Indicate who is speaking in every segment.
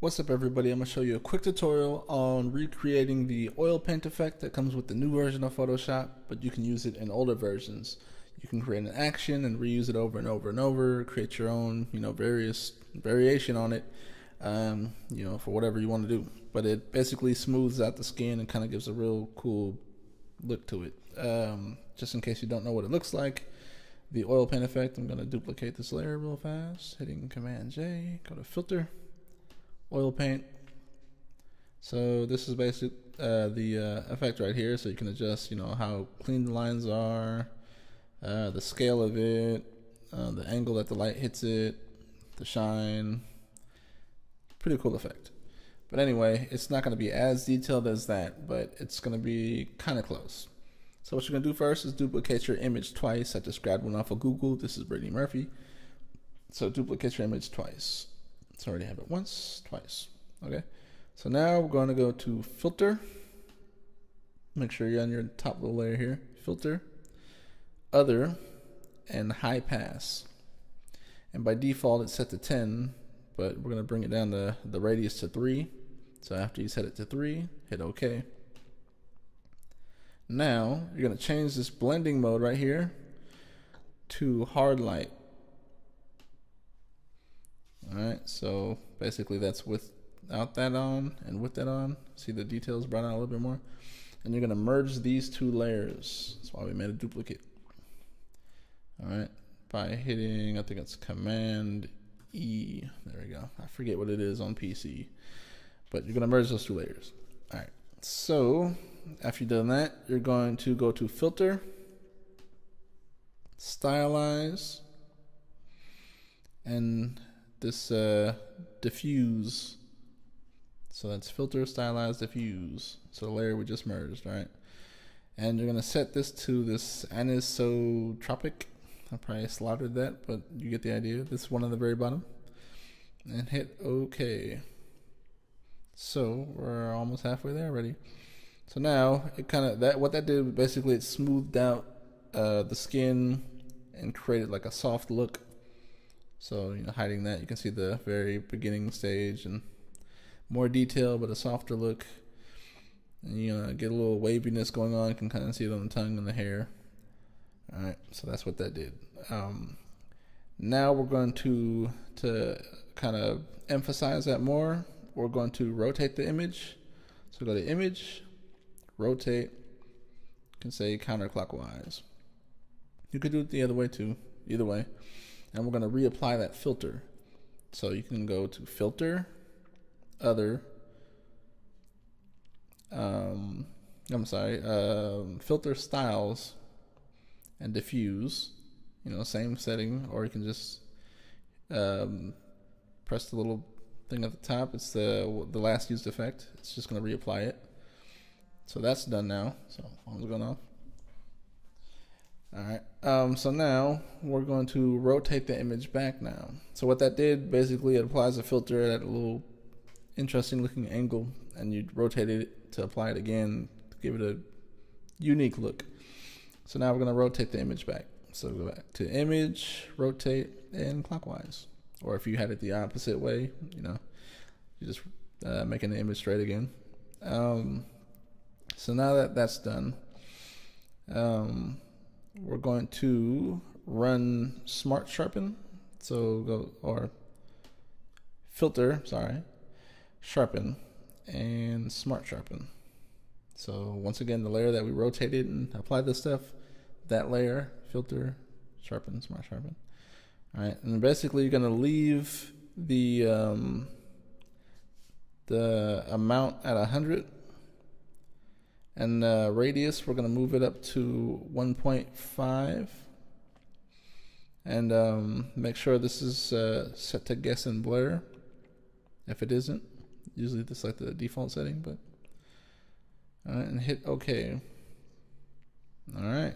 Speaker 1: What's up everybody, I'm going to show you a quick tutorial on recreating the oil paint effect that comes with the new version of Photoshop, but you can use it in older versions. You can create an action and reuse it over and over and over, create your own, you know, various variation on it, um, you know, for whatever you want to do. But it basically smooths out the skin and kind of gives a real cool look to it. Um, just in case you don't know what it looks like, the oil paint effect, I'm going to duplicate this layer real fast, hitting Command J, go to Filter, oil paint. So this is basically uh, the uh, effect right here. So you can adjust, you know, how clean the lines are, uh, the scale of it, uh, the angle that the light hits it, the shine. Pretty cool effect. But anyway, it's not going to be as detailed as that, but it's going to be kind of close. So what you're going to do first is duplicate your image twice. I just grabbed one off of Google. This is Brittany Murphy. So duplicate your image twice. So I already have it once, twice. Okay. So now we're going to go to filter. Make sure you're on your top little layer here. Filter, other, and high pass. And by default it's set to 10, but we're going to bring it down to the radius to 3. So after you set it to 3, hit OK. Now you're going to change this blending mode right here to hard light. Alright, so basically that's without that on and with that on. See the details brought out a little bit more? And you're to merge these two layers. That's why we made a duplicate. Alright, by hitting, I think it's Command E. There we go. I forget what it is on PC. But you're to merge those two layers. Alright, so after you've done that, you're going to go to Filter, Stylize, and this uh, diffuse. So that's filter, stylized, diffuse. So the layer we just merged, right? And you're gonna set this to this anisotropic. I probably slaughtered that, but you get the idea. This one on the very bottom. And hit OK. So we're almost halfway there already. So now it kind of that what that did basically it smoothed out uh, the skin and created like a soft look so, you know, hiding that, you can see the very beginning stage and more detail, but a softer look. And, you know, get a little waviness going on. You can kind of see it on the tongue and the hair. All right, so that's what that did. Um, now we're going to to kind of emphasize that more. We're going to rotate the image. So go to image, rotate. You can say counterclockwise. You could do it the other way too. Either way and we're going to reapply that filter. So you can go to filter, other, um, I'm sorry, um, filter styles and diffuse, you know, same setting, or you can just um, press the little thing at the top. It's the the last used effect. It's just going to reapply it. So that's done now. So phone's going off. All right. Um, so now we're going to rotate the image back now. So what that did, basically it applies a filter at a little interesting looking angle and you rotate it to apply it again to give it a unique look. So now we're going to rotate the image back. So go back to image, rotate, and clockwise. Or if you had it the opposite way, you know, you just uh, making the image straight again. Um, so now that that's done, um, we're going to run smart sharpen. So go or filter, sorry, sharpen and smart sharpen. So once again, the layer that we rotated and applied this stuff, that layer, filter, sharpen, smart sharpen. All right, and basically you're gonna leave the um, the amount at a 100 and the radius, we're going to move it up to 1.5. And um, make sure this is uh, set to Gaussian blur. If it isn't, usually this is like the default setting, but. Alright, and hit OK. Alright.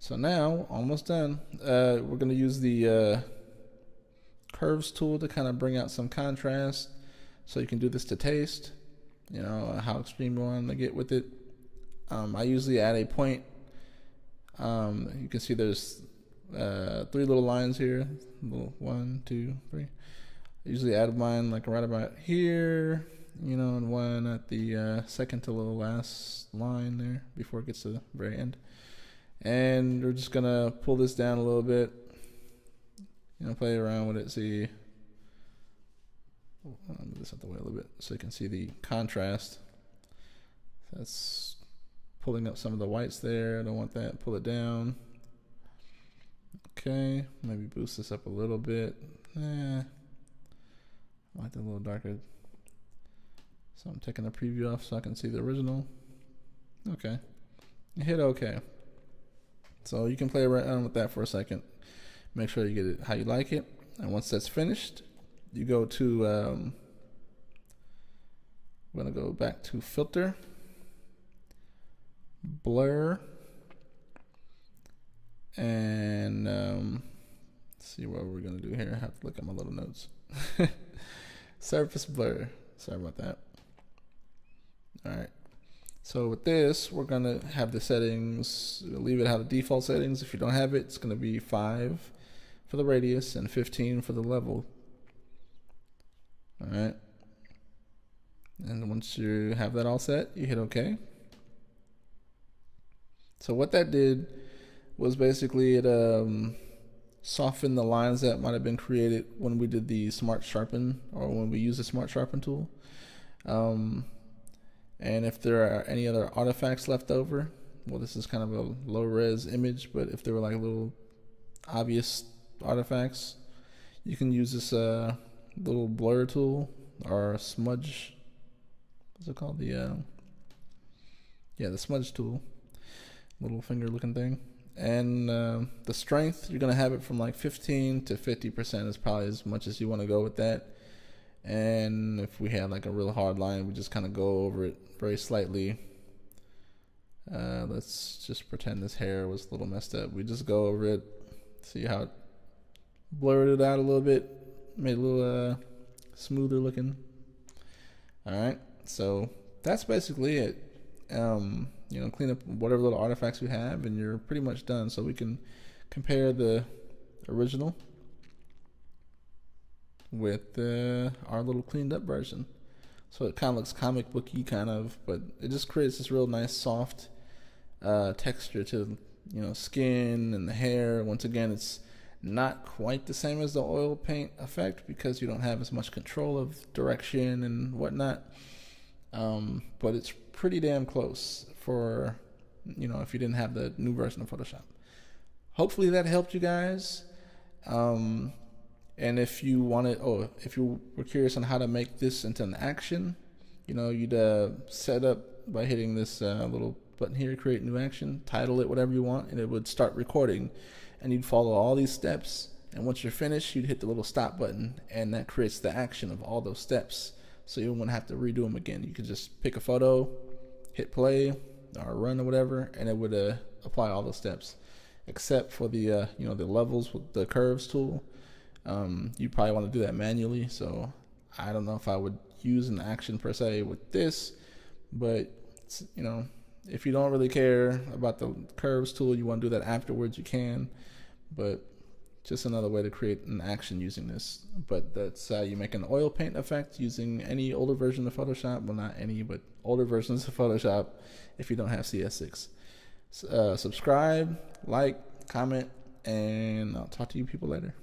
Speaker 1: So now, almost done. Uh, we're going to use the uh, curves tool to kind of bring out some contrast. So you can do this to taste, you know, how extreme you want to get with it. Um, I usually add a point. Um, you can see there's uh, three little lines here. One, two, three. I usually add mine like right about here, you know, and one at the uh, second to the last line there before it gets to the very end. And we're just gonna pull this down a little bit, you know, play around with it, see. I'll move this out the way a little bit so you can see the contrast. That's pulling up some of the whites there. I don't want that. Pull it down. Okay, maybe boost this up a little bit. Eh, I like it a little darker. So I'm taking the preview off so I can see the original. Okay, hit OK. So you can play around with that for a second. Make sure you get it how you like it. And once that's finished, you go to, um, I'm gonna go back to filter, blur, and um, see what we're gonna do here. I have to look at my little notes. Surface blur. Sorry about that. All right. So with this, we're gonna have the settings. Leave it how the default settings. If you don't have it, it's gonna be five for the radius and 15 for the level. All right. And once you have that all set, you hit OK. So what that did was basically it um, softened the lines that might have been created when we did the smart sharpen or when we use the smart sharpen tool. Um, and if there are any other artifacts left over, well, this is kind of a low res image, but if there were like little obvious artifacts, you can use this uh, little blur tool or smudge. What's it called? The uh, yeah, the smudge tool, little finger looking thing. And uh, the strength you're gonna have it from like 15 to 50 percent is probably as much as you want to go with that. And if we had like a real hard line we just kind of go over it very slightly. Uh, let's just pretend this hair was a little messed up. We just go over it see how it blurred it out a little bit made it a little uh, smoother looking. All right so that's basically it um, you know, clean up whatever little artifacts you have, and you're pretty much done. So we can compare the original with uh, our little cleaned up version. So it kind of looks comic booky, kind of, but it just creates this real nice soft uh, texture to you know skin and the hair. Once again, it's not quite the same as the oil paint effect because you don't have as much control of direction and whatnot. Um, but it's pretty damn close for you know if you didn't have the new version of Photoshop. Hopefully that helped you guys. Um, and if you wanted, oh, if you were curious on how to make this into an action, you know, you'd uh, set up by hitting this uh, little button here, create new action, title it whatever you want, and it would start recording. And you'd follow all these steps. And once you're finished, you'd hit the little stop button, and that creates the action of all those steps. So you wouldn't have to redo them again. You could just pick a photo, hit play, or run or whatever, and it would uh, apply all those steps, except for the uh, you know the levels with the curves tool. Um, you probably want to do that manually, so I don't know if I would use an action per se with this, but you know if you don't really care about the curves tool, you want to do that afterwards, you can, but just another way to create an action using this. But that's how you make an oil paint effect using any older version of Photoshop. Well, not any, but older versions of Photoshop if you don't have CS6. Uh, subscribe, like, comment, and I'll talk to you people later.